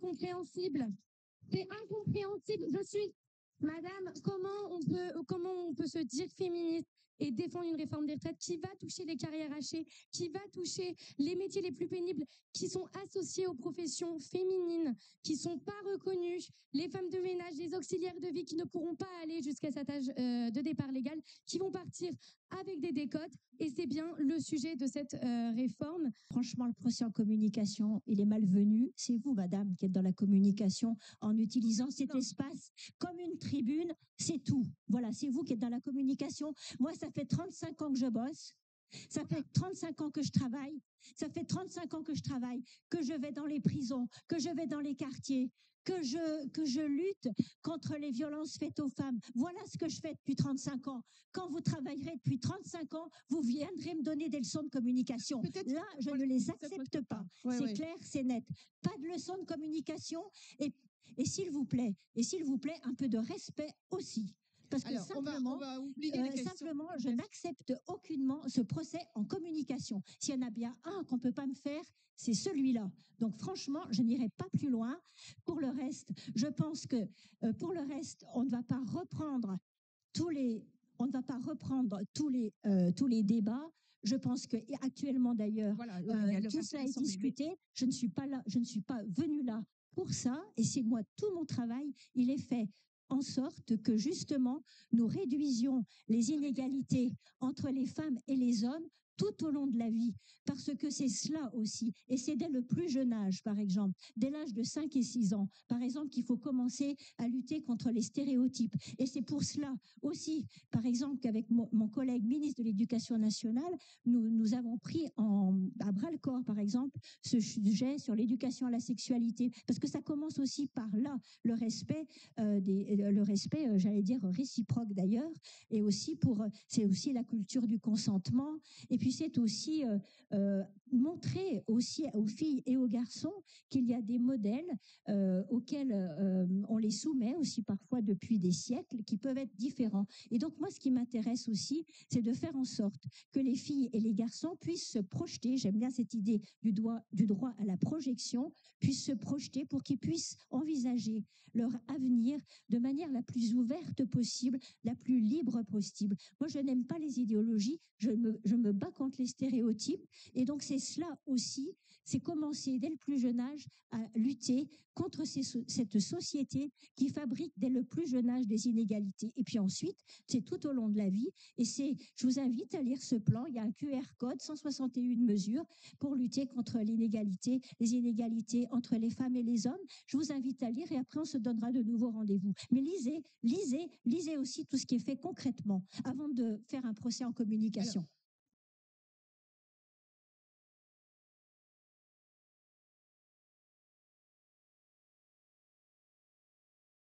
incompréhensible. C'est incompréhensible. Je suis, madame, comment on peut, comment on peut se dire féministe et défendre une réforme des retraites qui va toucher les carrières hachées, qui va toucher les métiers les plus pénibles, qui sont associés aux professions féminines, qui sont pas reconnues, les femmes de ménage, les auxiliaires de vie qui ne pourront pas aller jusqu'à cet âge euh, de départ légal, qui vont partir avec des décotes. Et c'est bien le sujet de cette euh, réforme. Franchement, le procès en communication, il est malvenu. C'est vous, madame, qui êtes dans la communication en utilisant cet espace comme une tribune. C'est tout. Voilà, c'est vous qui êtes dans la communication. Moi, ça fait 35 ans que je bosse. Ça fait 35 ans que je travaille. Ça fait 35 ans que je travaille, que je vais dans les prisons, que je vais dans les quartiers, que je, que je lutte contre les violences faites aux femmes. Voilà ce que je fais depuis 35 ans. Quand vous travaillerez depuis 35 ans, vous viendrez me donner des leçons de communication. Là, je ne les accepte pas. c'est clair, c'est net. Pas de leçons de communication et, et s'il vous plaît, et s'il vous plaît, un peu de respect aussi. Parce que simplement, euh, simplement, je n'accepte aucunement ce procès en communication. S'il y en a bien un qu'on peut pas me faire, c'est celui-là. Donc franchement, je n'irai pas plus loin. Pour le reste, je pense que euh, pour le reste, on ne va pas reprendre tous les, on ne va pas reprendre tous les euh, tous les débats. Je pense que actuellement d'ailleurs, tout cela est discuté. Je ne suis pas là, je ne suis pas venue là pour ça, et c'est moi tout mon travail, il est fait en sorte que justement nous réduisions les inégalités entre les femmes et les hommes tout au long de la vie, parce que c'est cela aussi, et c'est dès le plus jeune âge, par exemple, dès l'âge de 5 et 6 ans, par exemple, qu'il faut commencer à lutter contre les stéréotypes. Et c'est pour cela aussi, par exemple, qu'avec mon collègue ministre de l'Éducation nationale, nous, nous avons pris en, à bras le corps, par exemple, ce sujet sur l'éducation à la sexualité, parce que ça commence aussi par là, le respect, euh, euh, le respect, euh, j'allais dire réciproque d'ailleurs, et aussi pour, c'est aussi la culture du consentement, et puis c'est aussi euh, euh, montrer aussi aux filles et aux garçons qu'il y a des modèles euh, auxquels on les soumet aussi parfois depuis des siècles qui peuvent être différents. Et donc moi, ce qui m'intéresse aussi, c'est de faire en sorte que les filles et les garçons puissent se projeter. J'aime bien cette idée du, du droit à la projection, puissent se projeter pour qu'ils puissent envisager leur avenir de manière la plus ouverte possible, la plus libre possible. Moi, je n'aime pas les idéologies, je me, je me bats contre les stéréotypes. Et donc, c'est cela aussi, c'est commencer dès le plus jeune âge à lutter contre cette société qui fabrique dès le plus jeune âge des inégalités. Et puis ensuite, c'est tout au long de la vie. Et c'est, je vous invite à lire ce plan. Il y a un QR code, 161 mesures pour lutter contre l'inégalité, les inégalités entre les femmes et les hommes. Je vous invite à lire et après on se donnera de nouveaux rendez-vous. Mais lisez, lisez, lisez aussi tout ce qui est fait concrètement avant de faire un procès en communication.